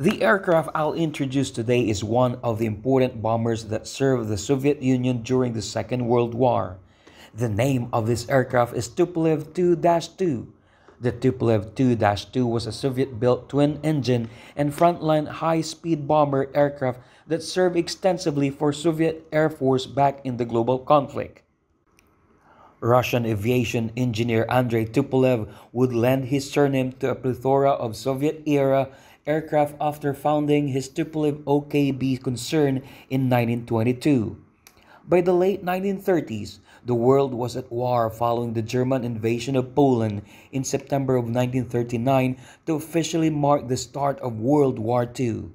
The aircraft I'll introduce today is one of the important bombers that served the Soviet Union during the Second World War. The name of this aircraft is Tupolev Tu-2. The Tupolev Tu-2 was a Soviet-built twin-engine and frontline high-speed bomber aircraft that served extensively for Soviet Air Force back in the global conflict. Russian aviation engineer Andrei Tupolev would lend his surname to a plethora of Soviet-era aircraft after founding his Tupolev OKB concern in 1922. By the late 1930s, the world was at war following the German invasion of Poland in September of 1939 to officially mark the start of World War II.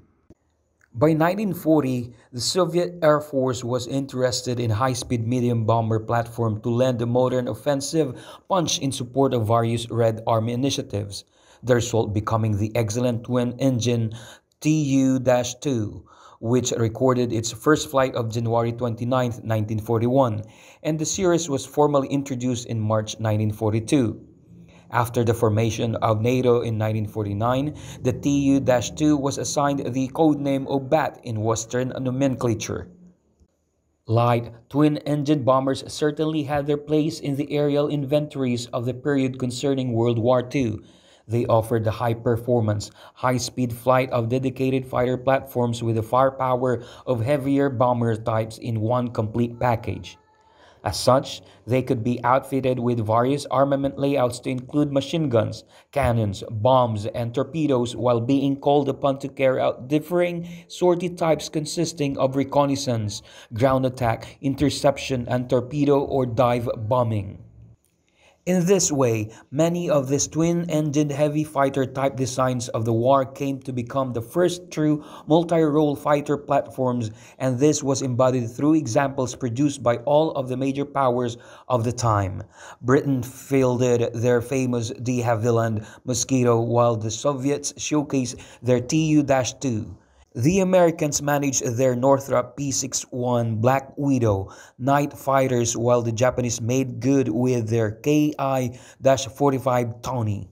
By 1940, the Soviet Air Force was interested in high-speed medium bomber platform to lend a modern offensive punch in support of various Red Army initiatives, the result becoming the excellent twin-engine Tu-2, which recorded its first flight of January 29, 1941, and the series was formally introduced in March 1942. After the formation of NATO in 1949, the Tu-2 was assigned the codename Obat in Western nomenclature. Light twin-engine bombers certainly had their place in the aerial inventories of the period concerning World War II. They offered the high performance, high speed flight of dedicated fighter platforms with the firepower of heavier bomber types in one complete package. As such, they could be outfitted with various armament layouts to include machine guns, cannons, bombs, and torpedoes while being called upon to carry out differing sortie types consisting of reconnaissance, ground attack, interception, and torpedo or dive bombing. In this way, many of these twin-engined heavy fighter type designs of the war came to become the first true multi-role fighter platforms and this was embodied through examples produced by all of the major powers of the time. Britain fielded their famous de Havilland Mosquito while the Soviets showcased their Tu-2. The Americans managed their Northrop P-61 Black Widow night fighters while the Japanese made good with their Ki-45 Tony.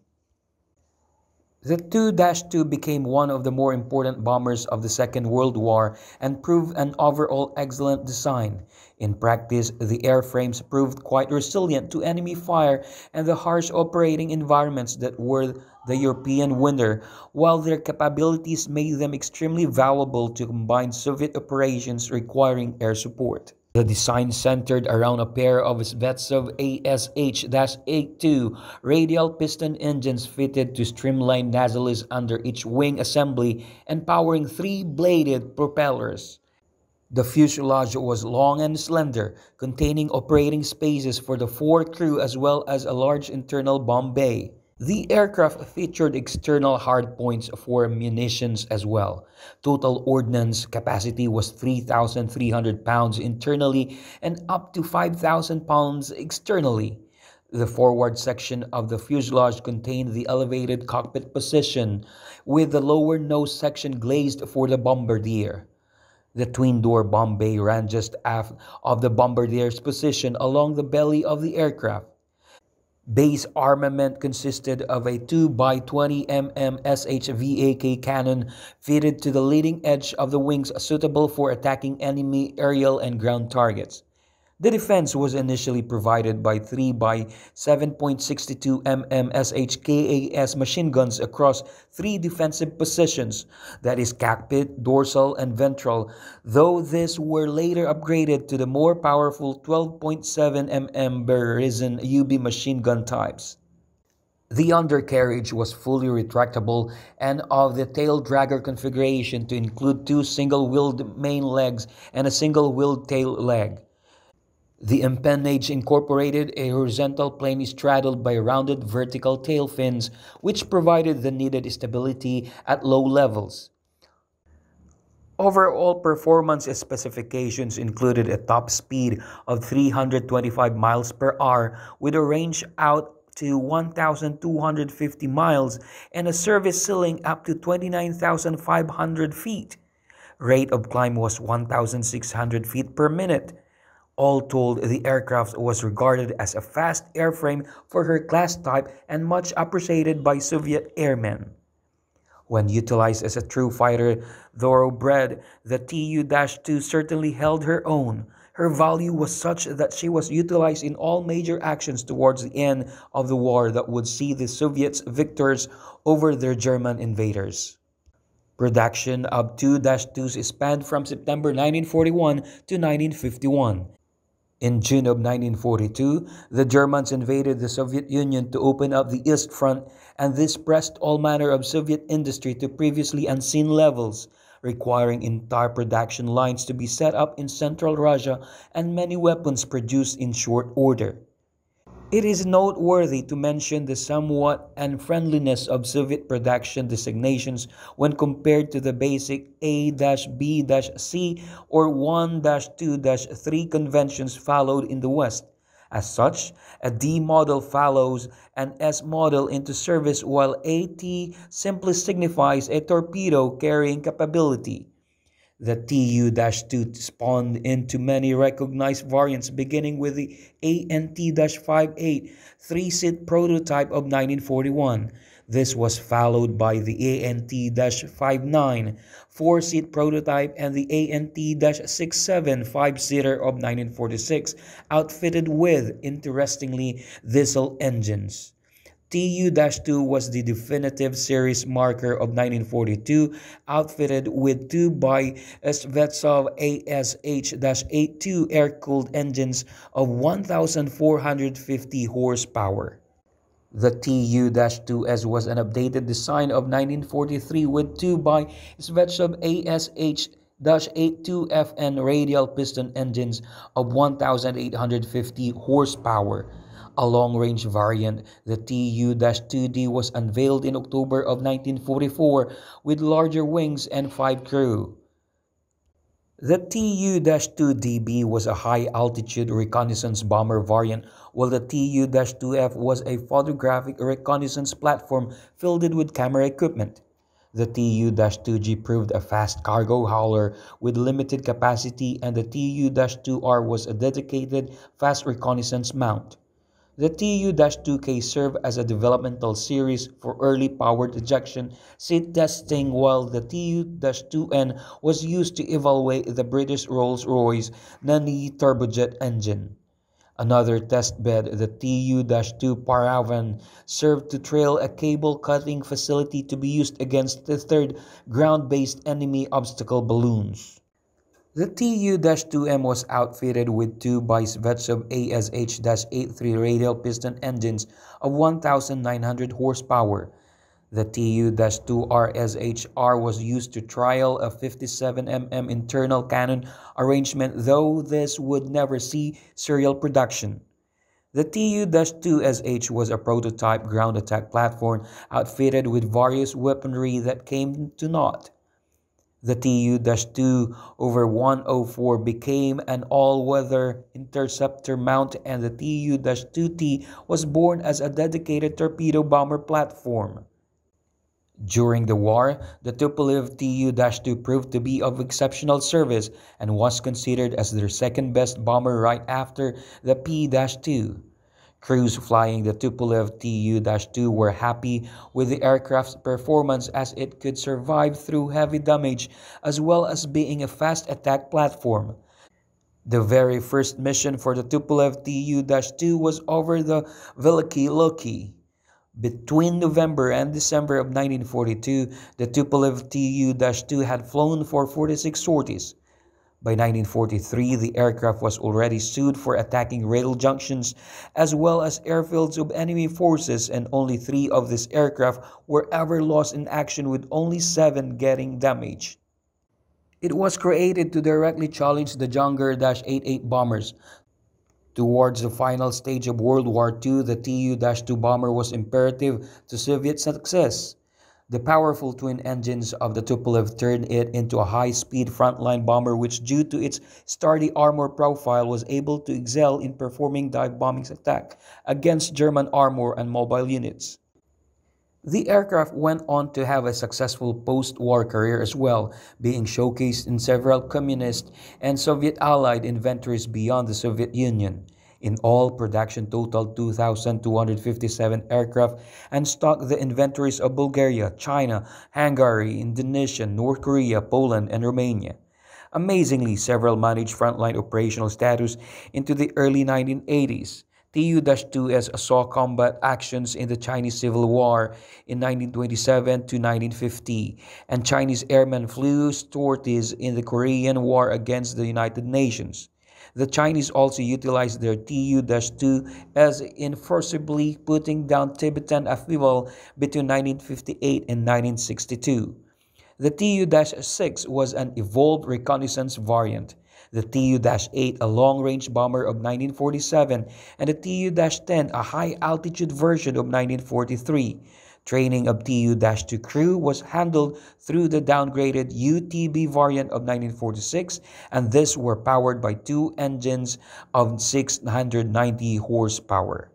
The Tu-2 became one of the more important bombers of the Second World War and proved an overall excellent design. In practice, the airframes proved quite resilient to enemy fire and the harsh operating environments that were the European winter, while their capabilities made them extremely valuable to combine Soviet operations requiring air support. The design centered around a pair of Shvetsov ASH-82 radial piston engines fitted to streamlined nozzles under each wing assembly and powering three bladed propellers. The fuselage was long and slender, containing operating spaces for the four crew as well as a large internal bomb bay. The aircraft featured external hardpoints for munitions as well. Total ordnance capacity was 3,300 pounds internally and up to 5,000 pounds externally. The forward section of the fuselage contained the elevated cockpit position, with the lower nose section glazed for the bombardier. The twin-door bomb bay ran just aft of the bombardier's position along the belly of the aircraft. Base armament consisted of a 2x20 mm SHVAK cannon fitted to the leading edge of the wings suitable for attacking enemy aerial and ground targets. The defense was initially provided by 3 by 7.62 mm SHKAS machine guns across three defensive positions, that is cockpit, dorsal, and ventral, though these were later upgraded to the more powerful 12.7 mm Berezin UB machine gun types. The undercarriage was fully retractable and of the tail dragger configuration to include two single-wheeled main legs and a single-wheeled tail leg. The empennage incorporated a horizontal plane straddled by rounded vertical tail fins, which provided the needed stability at low levels. Overall performance specifications included a top speed of 325 miles per hour with a range out to 1,250 miles and a service ceiling up to 29,500 feet. Rate of climb was 1,600 feet per minute. All told, the aircraft was regarded as a fast airframe for her class type and much appreciated by Soviet airmen. When utilized as a true fighter thoroughbred, the Tu-2 certainly held her own. Her value was such that she was utilized in all major actions towards the end of the war that would see the Soviets victors over their German invaders. Production of Tu-2s spanned from September 1941 to 1951. In June of 1942, the Germans invaded the Soviet Union to open up the East Front, and this pressed all manner of Soviet industry to previously unseen levels, requiring entire production lines to be set up in Central Russia and many weapons produced in short order. It is noteworthy to mention the somewhat unfriendliness of Soviet production designations when compared to the basic A-B-C or 1-2-3 conventions followed in the West. As such, a D model follows an S model into service while AT simply signifies a torpedo carrying capability. The Tu-2 spawned into many recognized variants beginning with the ANT-58 three-seat prototype of 1941. This was followed by the ANT-59 four-seat prototype and the ANT-67 five-seater of 1946 outfitted with, interestingly, diesel engines. Tu-2 was the definitive series marker of 1942, outfitted with two by Shvetsov ASH-82 air-cooled engines of 1,450 horsepower. The Tu-2S was an updated design of 1943 with two by Shvetsov ASH 82FN radial piston engines of 1,850 horsepower. A long-range variant, the Tu-2D was unveiled in October of 1944 with larger wings and five crew. The Tu-2DB was a high-altitude reconnaissance bomber variant, while the Tu-2F was a photographic reconnaissance platform filled with camera equipment. The Tu-2G proved a fast cargo hauler with limited capacity and the Tu-2R was a dedicated fast reconnaissance mount. The Tu-2K served as a developmental series for early powered ejection seat testing while the Tu-2N was used to evaluate the British Rolls-Royce Nene turbojet engine. Another test bed, the Tu-2 Paravan, served to trail a cable cutting facility to be used against the third ground-based enemy obstacle balloons. The Tu-2M was outfitted with two by Shvetsov ASH-83 radial piston engines of 1,900 horsepower. The Tu-2RSHR was used to trial a 57mm internal cannon arrangement though this would never see serial production. The Tu-2SH was a prototype ground attack platform outfitted with various weaponry that came to naught. The Tu-2 over 104 became an all-weather interceptor mount and the Tu-2T was born as a dedicated torpedo bomber platform. During the war, the Tupolev Tu-2 proved to be of exceptional service and was considered as their second-best bomber right after the Pe-2. Crews flying the Tupolev Tu-2 were happy with the aircraft's performance as it could survive through heavy damage as well as being a fast attack platform. The very first mission for the Tupolev Tu-2 was over the Velikiye Luki. Between November and December of 1942, the Tupolev Tu-2 had flown for 46 sorties. By 1943, the aircraft was already sued for attacking rail junctions as well as airfields of enemy forces and only three of these aircraft were ever lost in action with only seven getting damaged. It was created to directly challenge the Junkers-88 bombers. Towards the final stage of World War II, the Tu-2 bomber was imperative to Soviet success. The powerful twin engines of the Tupolev turned it into a high-speed frontline bomber which due to its sturdy armor profile was able to excel in performing dive bombing attack against German armor and mobile units. The aircraft went on to have a successful post-war career as well, being showcased in several communist and Soviet allied inventories beyond the Soviet Union. In all, production totaled 2,257 aircraft and stocked the inventories of Bulgaria, China, Hungary, Indonesia, North Korea, Poland, and Romania. Amazingly, several managed frontline operational status into the early 1980s. Tu-2S saw combat actions in the Chinese Civil War in 1927 to 1950, and Chinese airmen flew sorties in the Korean War against the United Nations. The Chinese also utilized their Tu-2 as enforceably putting down Tibetan upheaval between 1958 and 1962. The Tu-6 was an evolved reconnaissance variant. The Tu-8, a long-range bomber of 1947, and the Tu-10, a high-altitude version of 1943. Training of Tu-2 crew was handled through the downgraded UTB variant of 1946 and these were powered by two engines of 690 horsepower.